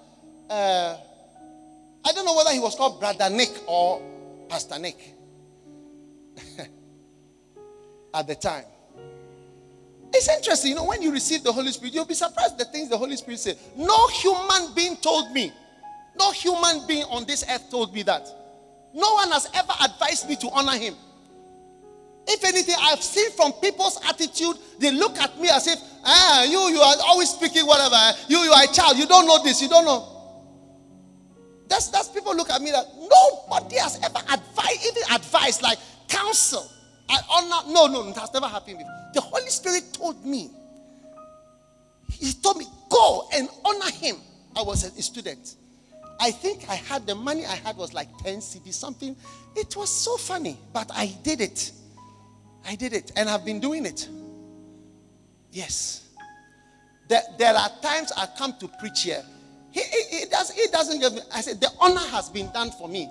Uh, I don't know whether he was called Brother Nick or Pastor Nick at the time. It's interesting, you know, when you receive the Holy Spirit, you'll be surprised the things the Holy Spirit said. No human being told me, no human being on this earth told me that. No one has ever advised me to honor him. If anything, I've seen from people's attitude, they look at me as if, ah, you, you are always speaking whatever. You, you are a child. You don't know this. You don't know. That's, that's people look at me that nobody has ever advised, even advised, like counsel. I honor. No, no, it has never happened before. The Holy Spirit told me. He told me, go and honor him. I was a student. I think I had the money I had was like 10 cedi something. It was so funny, but I did it. I did it, and I've been doing it. Yes. There, there are times I come to preach here. He, he, he, does, he doesn't give me. I said, the honor has been done for me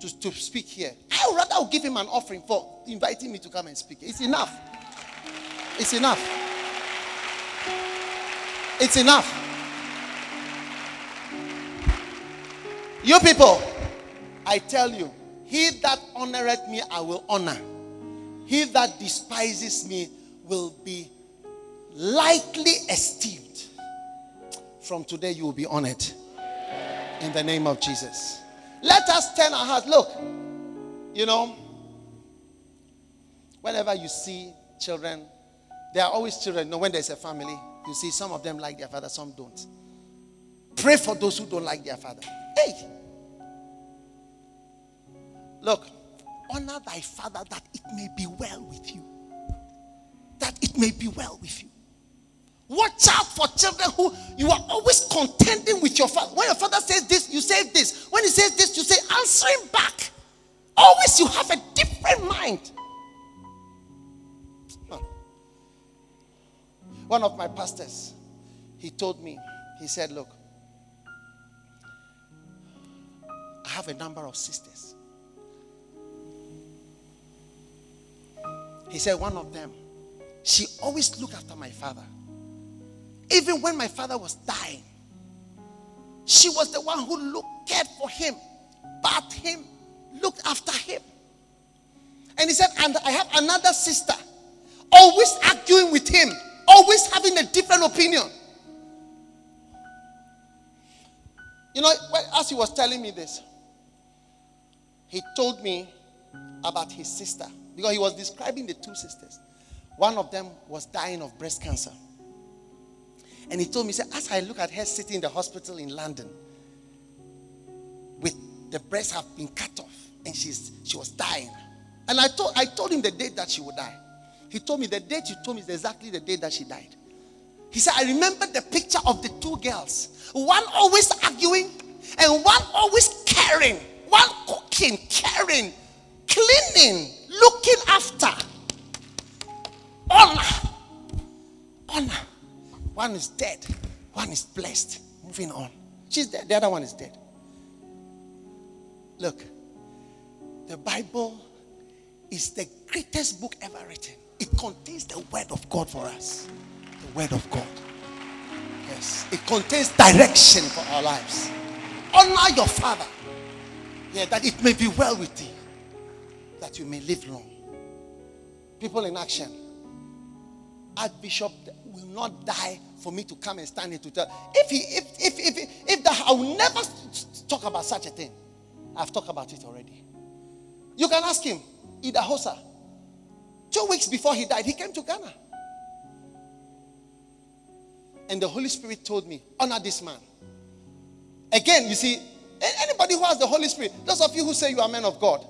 to, to speak here. I would rather give him an offering for inviting me to come and speak. It's enough. It's enough. It's enough. You people, I tell you, he that honoreth me, I will honor. He that despises me will be lightly esteemed. From today, you will be honored. In the name of Jesus. Let us turn our hearts. Look, you know, whenever you see children, there are always children. You know, when there's a family, you see some of them like their father, some don't. Pray for those who don't like their father. Hey! Look, honor thy father that it may be well with you. That it may be well with you. Watch out for children who you are always contending with your father. When your father says this, you say this. When he says this, you say answer him back. Always you have a different mind. One of my pastors, he told me, he said, Look, I have a number of sisters. He said, one of them, she always looked after my father. Even when my father was dying, she was the one who looked, cared for him, bathed him, looked after him. And he said, and I have another sister, always arguing with him, always having a different opinion. You know, as he was telling me this, he told me about his sister because he was describing the two sisters. One of them was dying of breast cancer. And he told me, he said, as I look at her sitting in the hospital in London, with the breast have been cut off, and she's she was dying. And I told I told him the date that she would die. He told me the date you told me is exactly the date that she died. He said, I remember the picture of the two girls, one always arguing, and one always caring, one cooking, caring, cleaning, looking after. Honor. Honor. One is dead, one is blessed. Moving on. She's dead, the other one is dead. Look, the Bible is the greatest book ever written. It contains the word of God for us. The word of God. Yes. It contains direction for our lives. Honor your father. Yeah, that it may be well with thee that you may live long. People in action. Archbishop will not die for me to come and stand here to tell. If he, if, if, if, if I will never talk about such a thing. I've talked about it already. You can ask him, Idahosa. Two weeks before he died, he came to Ghana. And the Holy Spirit told me, honor this man. Again, you see, anybody who has the Holy Spirit, those of you who say you are men of God,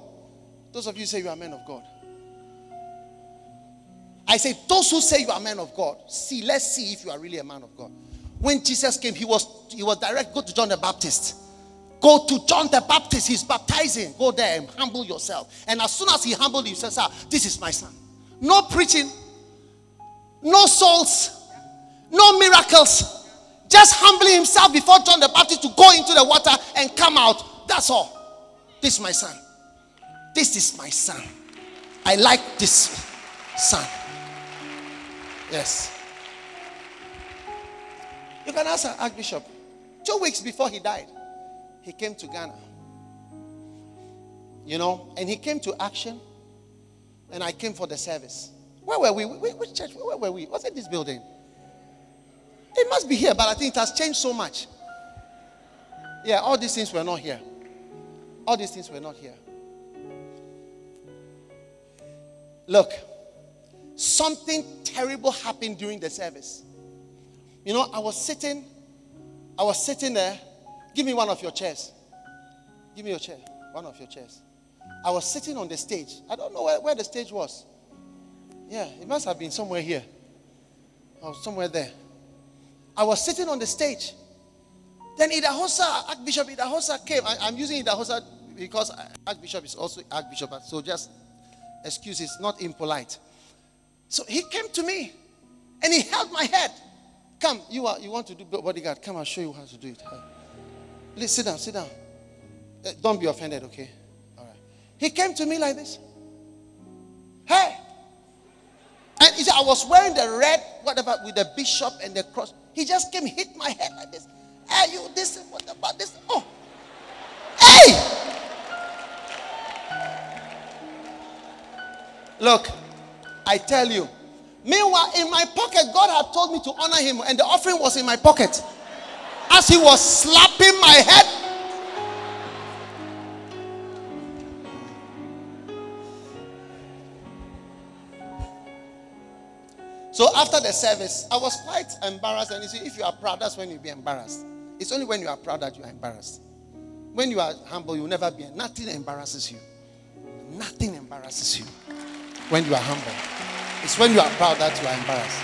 those of you say you are men of God. I say, those who say you are men of God, see, let's see if you are really a man of God. When Jesus came, he was he was direct, go to John the Baptist. Go to John the Baptist, he's baptizing. Go there and humble yourself. And as soon as he humbled himself, ah, this is my son. No preaching, no souls, no miracles. Just humbling himself before John the Baptist to go into the water and come out. That's all. This is my son. This is my son. I like this son. Yes. You can ask Archbishop. Two weeks before he died, he came to Ghana. You know, and he came to action, and I came for the service. Where were we? Which church? Where were we? Was it this building? It must be here, but I think it has changed so much. Yeah, all these things were not here. All these things were not here. Look, something terrible happened during the service. You know, I was sitting, I was sitting there. Give me one of your chairs. Give me your chair. One of your chairs. I was sitting on the stage. I don't know where, where the stage was. Yeah, it must have been somewhere here. Or somewhere there. I was sitting on the stage. Then Idahosa, Archbishop Idahosa came. I, am using Idahosa because Archbishop is also Archbishop. So just excuse, it's not impolite. So he came to me and he held my head. Come, you are you want to do bodyguard? Come, I'll show you how to do it. Please sit down, sit down. Uh, don't be offended, okay? All right. He came to me like this. Hey. And he said, I was wearing the red, whatever, with the bishop and the cross. He just came, hit my head like this. Hey, you, this, what about this? Oh. Hey! Look, I tell you, Meanwhile, in my pocket, God had told me to honor him, and the offering was in my pocket. As he was slapping my head, So after the service, I was quite embarrassed. And you see, if you are proud, that's when you be embarrassed. It's only when you are proud that you are embarrassed. When you are humble, you will never be. Nothing embarrasses you. Nothing embarrasses you when you are humble. It's when you are proud that you are embarrassed.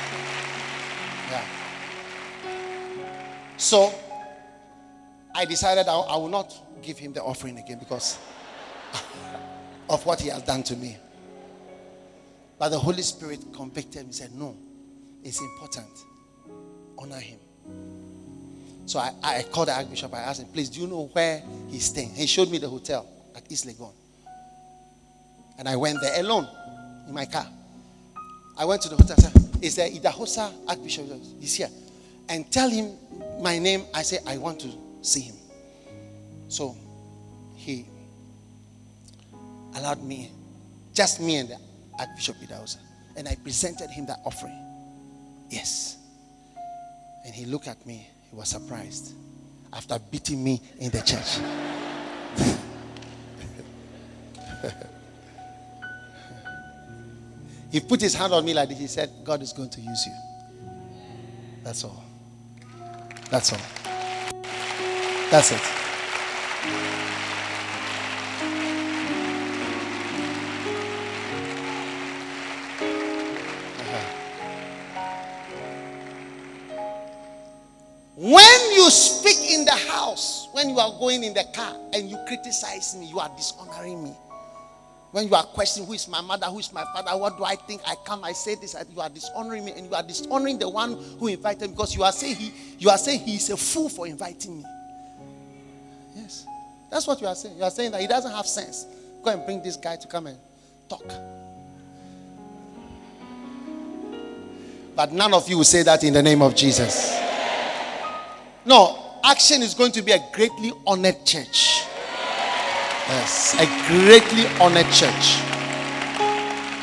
Yeah. So I decided I, I will not give him the offering again because of what he has done to me. But the Holy Spirit convicted me, said, No, it's important. Honor him. So I, I called the Archbishop. I asked him, Please, do you know where he's staying? He showed me the hotel at East Legon. And I went there alone in my car. I went to the hotel. Is there Idahosa Archbishop? He's here. And tell him my name. I say, I want to see him. So he allowed me, just me and the Archbishop Idahosa. And I presented him that offering. Yes. And he looked at me. He was surprised after beating me in the church. He put his hand on me like this. He said, God is going to use you. That's all. That's all. That's it. Uh-huh. When you speak in the house, when you are going in the car and you criticize me, you are dishonoring me. When you are questioning who is my mother, who is my father, what do I think? I come, I say this, you are dishonoring me, and you are dishonoring the one who invited me because you are saying he you are saying he is a fool for inviting me. Yes. That's what you are saying. You are saying that he doesn't have sense. Go and bring this guy to come and talk. But none of you will say that in the name of Jesus. No, action is going to be a greatly honored church. Yes, a greatly honored church.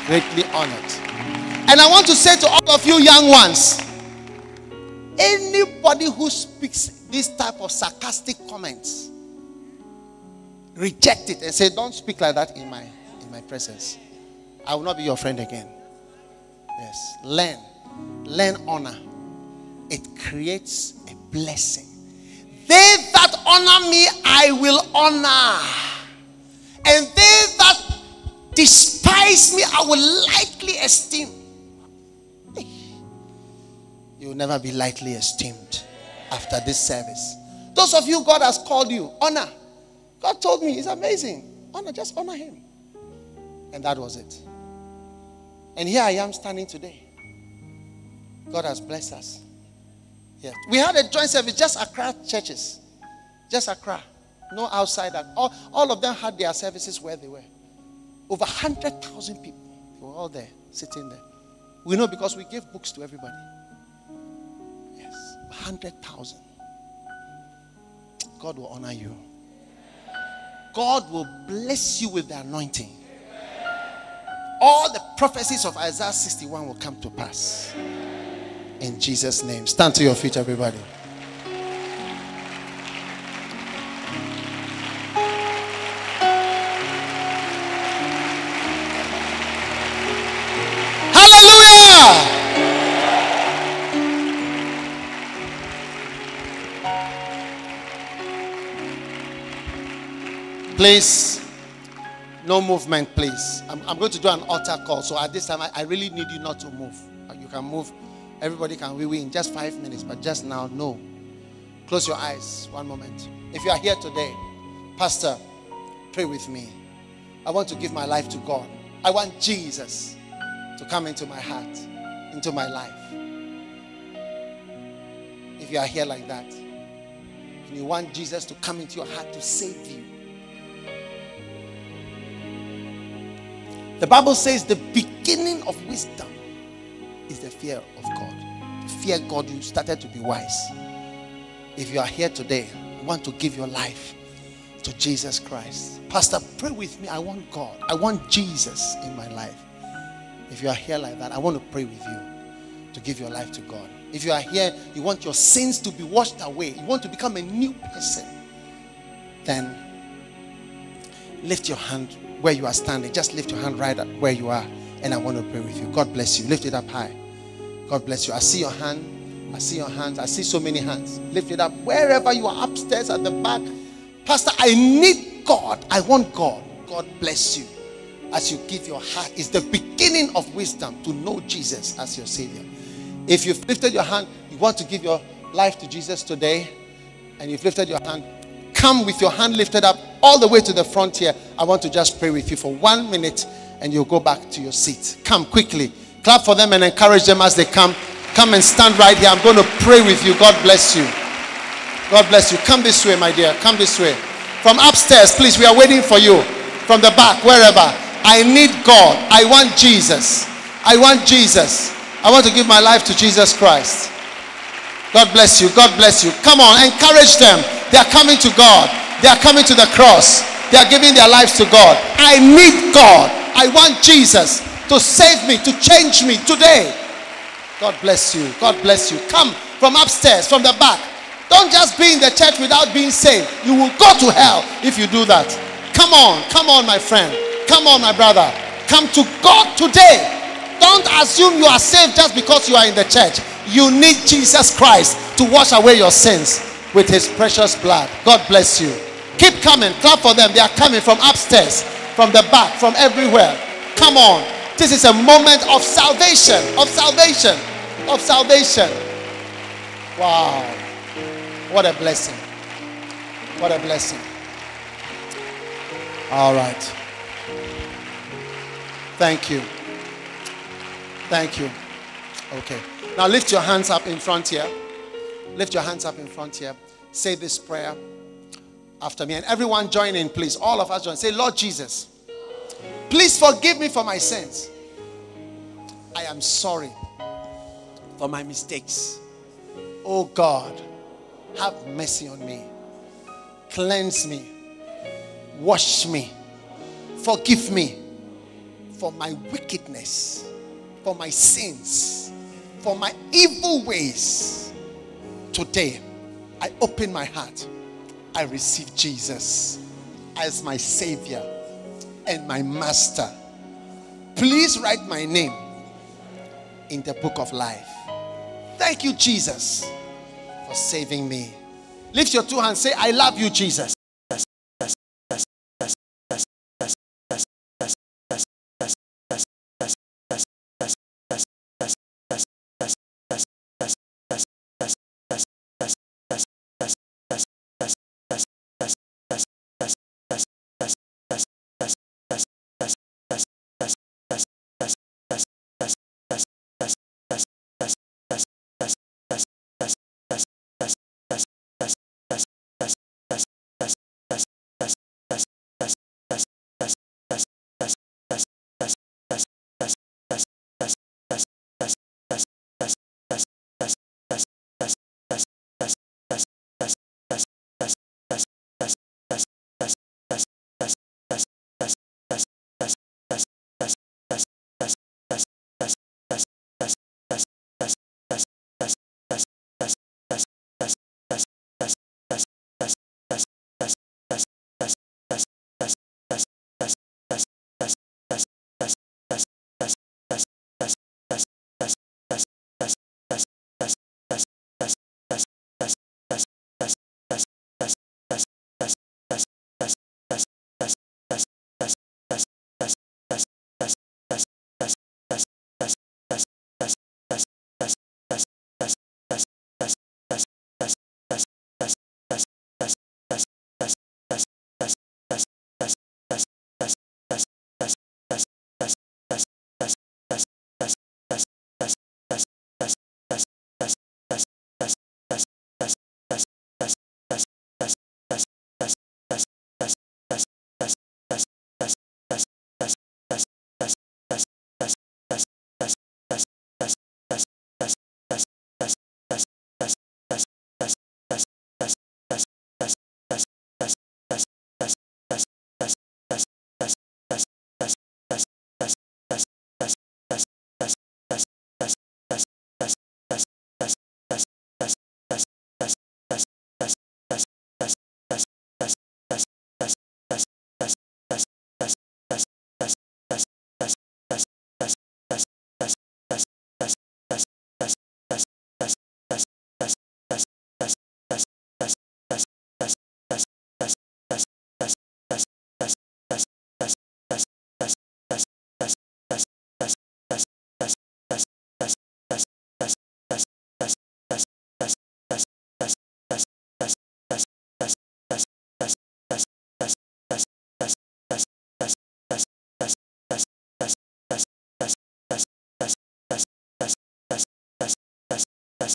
Greatly honored. And I want to say to all of you young ones anybody who speaks this type of sarcastic comments, reject it and say, Don't speak like that in my in my presence. I will not be your friend again. Yes. Learn. Learn honor. It creates a blessing. They that honor me, I will honor. And they that despise me, I will lightly esteem. You will never be lightly esteemed after this service. Those of you God has called you, honor. God told me, it's amazing. Honor, just honor Him. And that was it. And here I am standing today. God has blessed us. Yes. We had a joint service, just Accra churches. Just Accra. No outside. All, all of them had their services where they were. Over 100,000 people. They were all there, sitting there. We know because we gave books to everybody. Yes. 100,000. God will honor you. God will bless you with the anointing. All the prophecies of Isaiah 61 will come to pass. In Jesus' name. Stand to your feet, everybody. Please, no movement, please. I'm, I'm, going to do an altar call. So at this time, I, I, really need you not to move. Uh, you can move. Everybody can wee in just five minutes, but just now, no. Close your eyes one moment. If you are here today, Pastor, pray with me. I want to give my life to God. I want Jesus to come into my heart, into my life. If you are here like that, and you want Jesus to come into your heart to save you, The Bible says the beginning of wisdom is the fear of God. Fear God, you started to be wise. If you are here today, want to give your life to Jesus Christ. Pastor, pray with me. I want God. I want Jesus in my life. If you are here like that, I want to pray with you to give your life to God. If you are here, you want your sins to be washed away, you want to become a new person, then lift your hand where you are standing. Just lift your hand right where you are, and I want to pray with you. God bless you. Lift it up high. God bless you. I see your hand. I see your hands. I see so many hands. Lift it up wherever you are, upstairs, at the back. Pastor, I need God. I want God. God bless you as you give your heart. It's the beginning of wisdom to know Jesus as your Savior. If you've lifted your hand, you want to give your life to Jesus today, and you've lifted your hand, come with your hand lifted up all the way to the front here. I want to just pray with you for one minute and you'll go back to your seat. Come quickly. Clap for them and encourage them as they come. Come and stand right here. I'm going to pray with you. God bless you. God bless you. Come this way, my dear. Come this way. From upstairs, please. We are waiting for you. From the back, wherever. I need God. I want Jesus. I want Jesus. I want to give my life to Jesus Christ. God bless you. God bless you. Come on, encourage them. They are coming to God. They are coming to the cross. They are giving their lives to God. I need God. I want Jesus to save me, to change me today. God bless you. God bless you. Come from upstairs, from the back. Don't just be in the church without being saved. You will go to hell if you do that. Come on, come on, my friend. Come on, my brother. Come to God today. Don't assume you are saved just because you are in the church. You need Jesus Christ to wash away your sins with his precious blood. God bless you. Keep coming. Clap for them. They are coming from upstairs, from the back, from everywhere. Come on. This is a moment of salvation, of salvation, of salvation. Wow. What a blessing. What a blessing. All right. Thank you. Thank you. Okay. Now lift your hands up in front here. Lift your hands up in front here. Say this prayer after me. And everyone join in, please. All of us join. Say, Lord Jesus, please forgive me for my sins. I am sorry for my mistakes. Oh God, have mercy on me. Cleanse me. Wash me. Forgive me for my wickedness, for my sins, for my evil ways. Today, I open my heart I receive Jesus as my Savior and my Master. Please write my name in the book of life. Thank you, Jesus, for saving me. Lift your two hands. Say, I love you, Jesus.